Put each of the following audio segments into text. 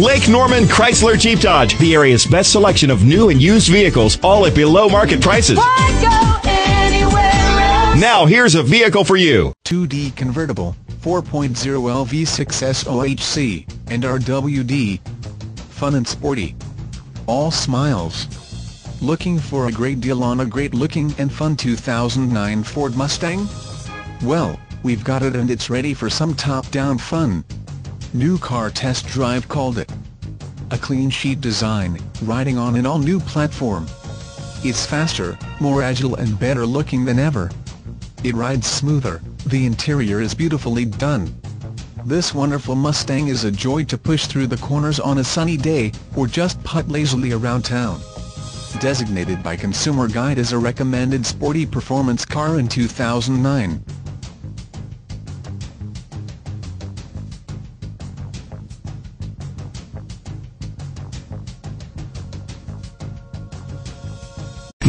Lake Norman Chrysler Jeep Dodge, the area's best selection of new and used vehicles, all at below market prices. Now, here's a vehicle for you. 2D convertible, 4.0 LV6 SOHC, and RWD. Fun and sporty. All smiles. Looking for a great deal on a great-looking and fun 2009 Ford Mustang? Well, we've got it and it's ready for some top-down fun. New Car Test Drive called it. A clean sheet design, riding on an all-new platform. It's faster, more agile and better looking than ever. It rides smoother, the interior is beautifully done. This wonderful Mustang is a joy to push through the corners on a sunny day, or just putt lazily around town. Designated by Consumer Guide as a recommended sporty performance car in 2009.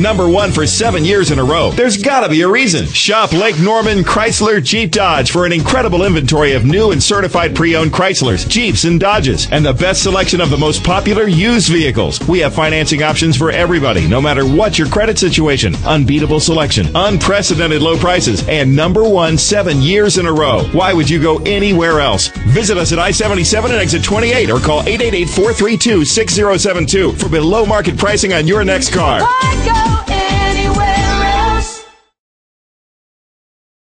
Number one for seven years in a row. There's gotta be a reason. Shop Lake Norman Chrysler Jeep Dodge for an incredible inventory of new and certified pre-owned Chryslers, Jeeps, and Dodges, and the best selection of the most popular used vehicles. We have financing options for everybody, no matter what your credit situation. Unbeatable selection, unprecedented low prices, and number one seven years in a row. Why would you go anywhere else? Visit us at I-77 and exit 28 or call 888-432-6072 for below market pricing on your next car.